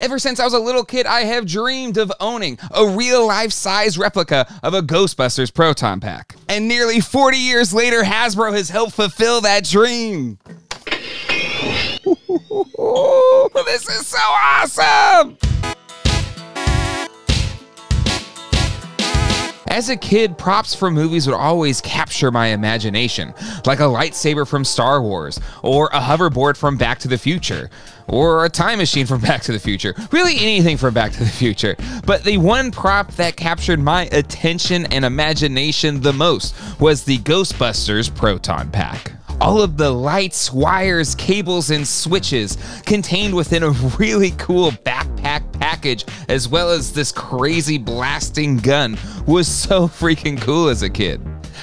Ever since I was a little kid, I have dreamed of owning a real life size replica of a Ghostbusters proton pack. And nearly 40 years later, Hasbro has helped fulfill that dream. this is so awesome! As a kid, props for movies would always capture my imagination, like a lightsaber from Star Wars, or a hoverboard from Back to the Future, or a time machine from Back to the Future. Really anything from Back to the Future. But the one prop that captured my attention and imagination the most was the Ghostbusters Proton Pack all of the lights, wires, cables, and switches contained within a really cool backpack package, as well as this crazy blasting gun, was so freaking cool as a kid.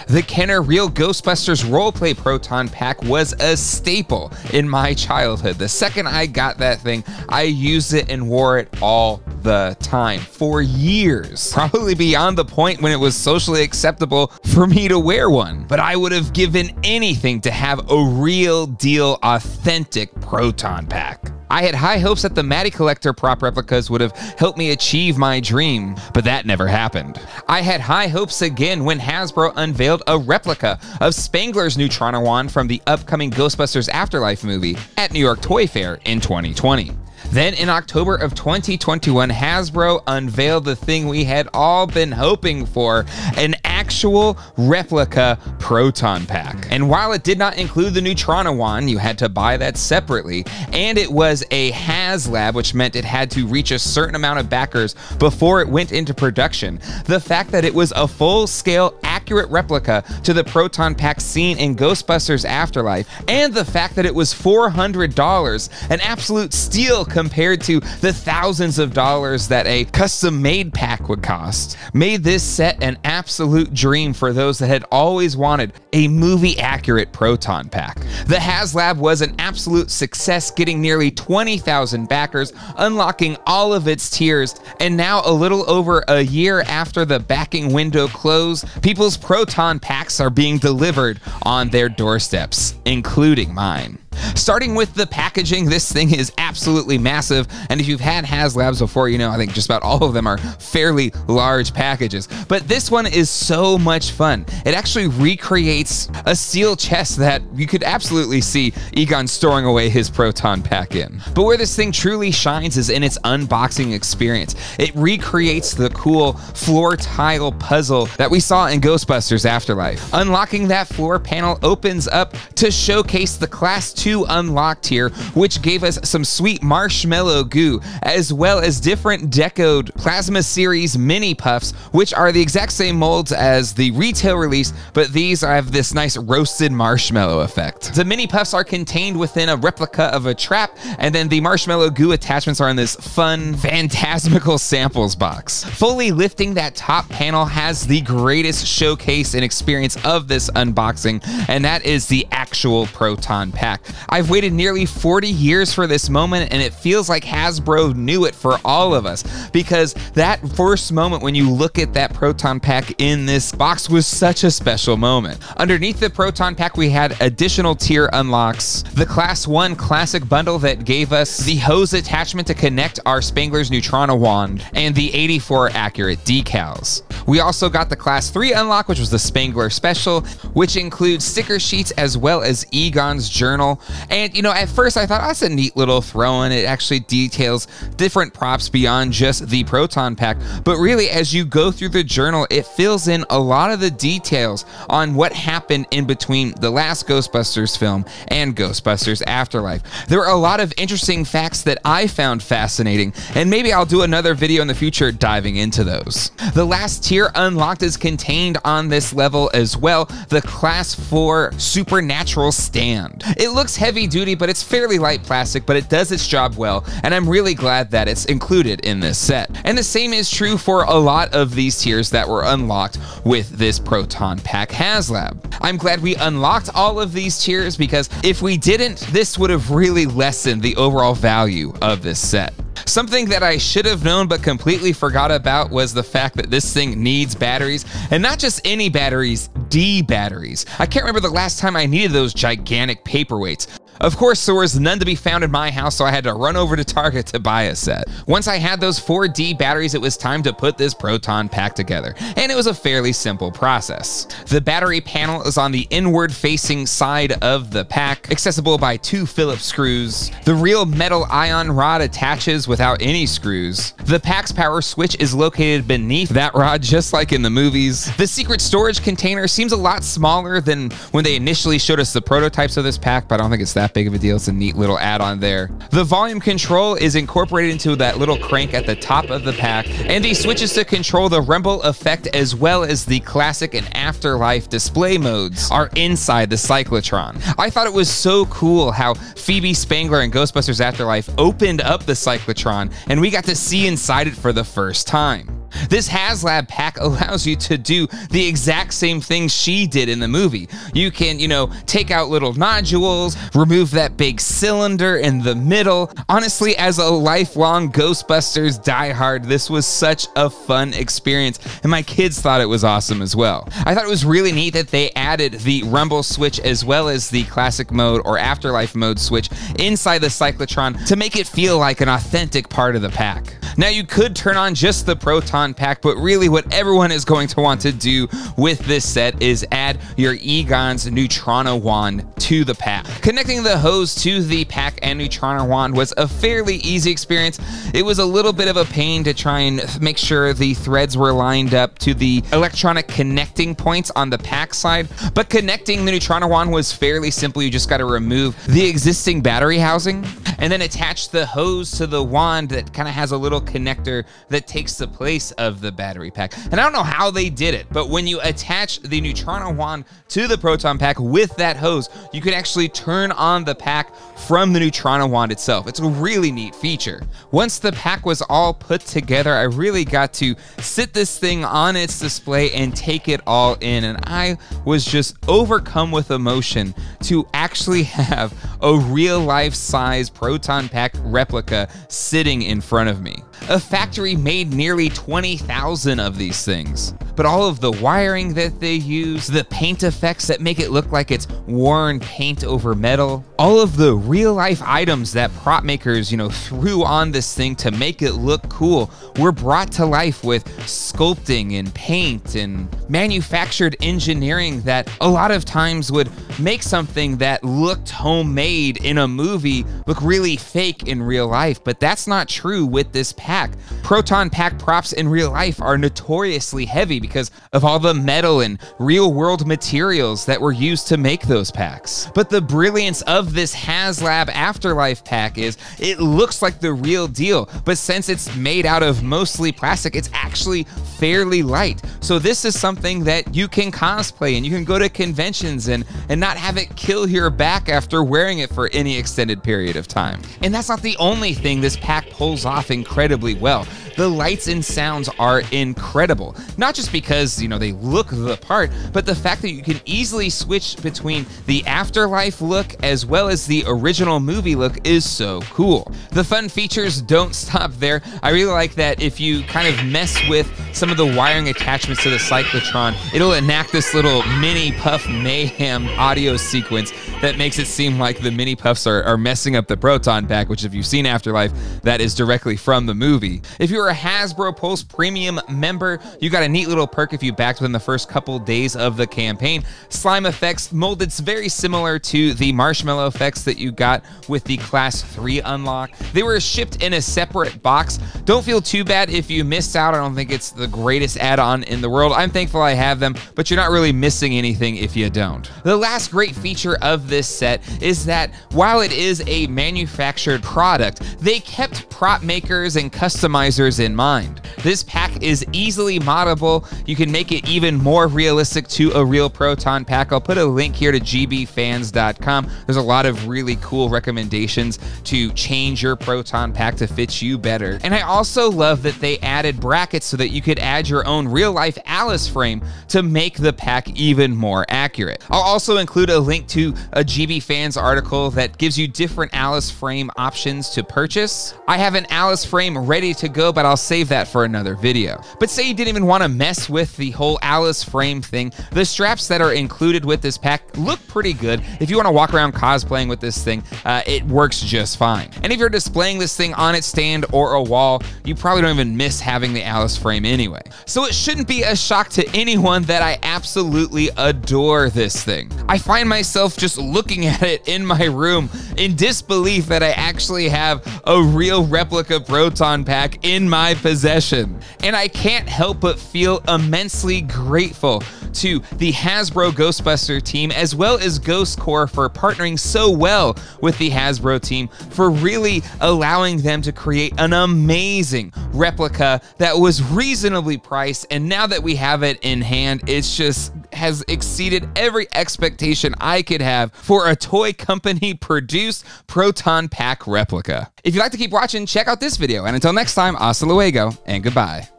The Kenner Real Ghostbusters Roleplay Proton Pack was a staple in my childhood. The second I got that thing, I used it and wore it all the time for years. Probably beyond the point when it was socially acceptable for me to wear one. But I would have given anything to have a real deal, authentic Proton Pack. I had high hopes that the Matty Collector prop replicas would have helped me achieve my dream, but that never happened. I had high hopes again when Hasbro unveiled a replica of Spengler's Neutrona from the upcoming Ghostbusters Afterlife movie at New York Toy Fair in 2020. Then in October of 2021, Hasbro unveiled the thing we had all been hoping for an actual replica proton pack. And while it did not include the Neutrona one, you had to buy that separately. And it was a HasLab, which meant it had to reach a certain amount of backers before it went into production. The fact that it was a full scale, accurate replica to the proton pack seen in Ghostbusters Afterlife, and the fact that it was $400, an absolute steal compared to the thousands of dollars that a custom made pack would cost, made this set an absolute dream for those that had always wanted a movie accurate proton pack. The HasLab was an absolute success, getting nearly 20,000 backers, unlocking all of its tiers, and now a little over a year after the backing window closed, people's proton packs are being delivered on their doorsteps, including mine. Starting with the packaging, this thing is absolutely massive. And if you've had HasLabs before, you know I think just about all of them are fairly large packages. But this one is so much fun. It actually recreates a steel chest that you could absolutely see Egon storing away his proton pack in. But where this thing truly shines is in its unboxing experience. It recreates the cool floor tile puzzle that we saw in Ghostbusters Afterlife. Unlocking that floor panel opens up to showcase the Class 2 2 unlocked here, which gave us some sweet marshmallow goo, as well as different decoed Plasma Series mini puffs, which are the exact same molds as the retail release, but these have this nice roasted marshmallow effect. The mini puffs are contained within a replica of a trap, and then the marshmallow goo attachments are in this fun, phantasmical samples box. Fully lifting that top panel has the greatest showcase and experience of this unboxing, and that is the actual Proton Pack. I've waited nearly 40 years for this moment, and it feels like Hasbro knew it for all of us because that first moment when you look at that Proton Pack in this box was such a special moment. Underneath the Proton Pack, we had additional tier unlocks, the Class 1 Classic Bundle that gave us the hose attachment to connect our Spengler's Neutrona wand, and the 84 accurate decals. We also got the Class 3 unlock, which was the Spengler Special, which includes sticker sheets as well as Egon's journal, and, you know, at first I thought oh, that's a neat little throw in. It actually details different props beyond just the proton pack. But really, as you go through the journal, it fills in a lot of the details on what happened in between the last Ghostbusters film and Ghostbusters Afterlife. There are a lot of interesting facts that I found fascinating, and maybe I'll do another video in the future diving into those. The last tier unlocked is contained on this level as well, the Class 4 Supernatural Stand. It looks heavy duty, but it's fairly light plastic, but it does its job well, and I'm really glad that it's included in this set. And the same is true for a lot of these tiers that were unlocked with this Proton Pack HasLab. I'm glad we unlocked all of these tiers because if we didn't, this would have really lessened the overall value of this set. Something that I should have known but completely forgot about was the fact that this thing needs batteries, and not just any batteries, D batteries. I can't remember the last time I needed those gigantic paperweights. Of course, there was none to be found in my house, so I had to run over to Target to buy a set. Once I had those 4D batteries, it was time to put this proton pack together, and it was a fairly simple process. The battery panel is on the inward facing side of the pack, accessible by two Phillips screws. The real metal ion rod attaches without any screws. The pack's power switch is located beneath that rod, just like in the movies. The secret storage container seems a lot smaller than when they initially showed us the prototypes of this pack, but I don't think it's that big of a deal. It's a neat little add-on there. The volume control is incorporated into that little crank at the top of the pack, and the switches to control the rumble effect as well as the classic and afterlife display modes are inside the cyclotron. I thought it was so cool how Phoebe Spengler and Ghostbusters Afterlife opened up the cyclotron and we got to see inside it for the first time. This HasLab pack allows you to do the exact same thing she did in the movie. You can, you know, take out little nodules, remove that big cylinder in the middle. Honestly, as a lifelong Ghostbusters diehard, this was such a fun experience, and my kids thought it was awesome as well. I thought it was really neat that they added the rumble switch as well as the classic mode or afterlife mode switch inside the cyclotron to make it feel like an authentic part of the pack. Now you could turn on just the proton pack, but really what everyone is going to want to do with this set is add your Egon's Neutrona wand to the pack. Connecting the hose to the pack and Neutrona wand was a fairly easy experience. It was a little bit of a pain to try and make sure the threads were lined up to the electronic connecting points on the pack side, but connecting the Neutrona wand was fairly simple. You just got to remove the existing battery housing and then attach the hose to the wand that kind of has a little connector that takes the place of the battery pack. And I don't know how they did it, but when you attach the Neutrona wand to the proton pack with that hose, you can actually turn on the pack from the Neutrona wand itself. It's a really neat feature. Once the pack was all put together, I really got to sit this thing on its display and take it all in. And I was just overcome with emotion to actually have a real life size proton pack replica sitting in front of me. A factory made nearly 20,000 of these things. But all of the wiring that they use, the paint effects that make it look like it's worn paint over metal, all of the real life items that prop makers, you know, threw on this thing to make it look cool were brought to life with sculpting and paint and manufactured engineering that a lot of times would make something that looked homemade in a movie look really fake in real life. But that's not true with this pack. Proton pack props in real life are notoriously heavy because of all the metal and real world materials that were used to make those packs. But the brilliance of this HasLab Afterlife pack is it looks like the real deal, but since it's made out of mostly plastic, it's actually fairly light. So this is something that you can cosplay and you can go to conventions and and not have it kill your back after wearing it for any extended period of time. And that's not the only thing this pack pulls off incredibly well. The lights and sounds are incredible. Not just because, you know, they look the part, but the fact that you can easily switch between the afterlife look as well as the original movie look is so cool. The fun features don't stop there. I really like that if you kind of mess with some of the wiring attachments to the cyclotron, it'll enact this little mini puff mayhem audio sequence that makes it seem like the mini puffs are, are messing up the proton pack, which if you've seen Afterlife, that is directly from the movie. If you're a Hasbro Pulse Premium member, you got a neat little perk if you backed within the first couple days of the campaign. Slime effects molded very similar to the marshmallow effects that you got with the Class 3 unlock. They were shipped in a separate box. Don't feel too bad if you missed out. I don't think it's the greatest add-on in the world. I'm thankful I have them, but you're not really missing anything if you don't. The last great feature of this set is that while it is a manufactured product, they kept prop makers and customizers in mind. This pack is easily moddable. You can make it even more realistic to a real Proton pack. I'll put a link here to gbfans.com. There's a lot of really cool recommendations to change your Proton pack to fit you better. And I also love that they added brackets so that you could add your own real life Alice frame to make the pack even more accurate. I'll also include a link to a GB Fans article that gives you different Alice frame options to purchase. I have an Alice frame ready to go, but I'll save that for another another video. But say you didn't even want to mess with the whole Alice frame thing, the straps that are included with this pack look pretty good. If you want to walk around cosplaying with this thing, uh, it works just fine. And if you're displaying this thing on its stand or a wall, you probably don't even miss having the Alice frame anyway. So it shouldn't be a shock to anyone that I absolutely adore this thing. I find myself just looking at it in my room in disbelief that I actually have a real replica proton pack in my possession. And I can't help but feel immensely grateful to the Hasbro Ghostbuster team as well as Ghost Corps for partnering so well with the Hasbro team for really allowing them to create an amazing replica that was reasonably priced. And now that we have it in hand, it's just has exceeded every expectation I could have for a toy company produced Proton Pack replica. If you'd like to keep watching, check out this video. And until next time, hasta luego and goodbye.